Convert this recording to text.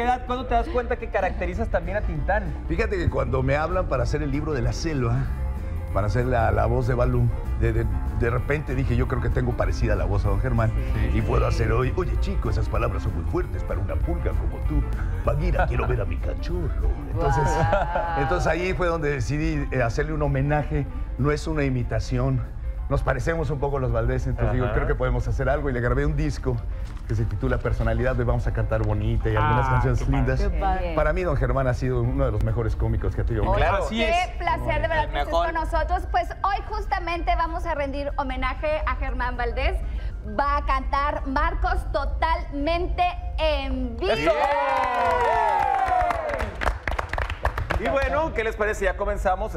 ¿Qué edad, ¿Cuándo te das cuenta que caracterizas también a Tintán? Fíjate que cuando me hablan para hacer el libro de la selva, para hacer la, la voz de Balú, de, de- de repente dije, yo creo que tengo parecida la voz a don Germán. Y puedo hacer hoy, oye chico, esas palabras son muy fuertes para una pulga como tú. Bagheera, quiero ver a mi cachorro. Entonces, entonces ahí fue donde decidí eh, hacerle un homenaje. No es una imitación. Nos parecemos un poco los Valdés, entonces digo, creo que podemos hacer algo. Y le grabé un disco que se titula Personalidad, de vamos a cantar bonita y algunas Ah, canciones lindas. Padre. Para mí, don Germán ha sido uno de los mejores cómicos que ha tenido. Claro, así qué es. placer de verdad El que estés mejor. con nosotros. Pues hoy justamente vamos a rendir homenaje a Germán Valdés. Va a cantar Marcos totalmente en vivo. ¡Eso! Y bueno, ¿qué les parece? Ya comenzamos.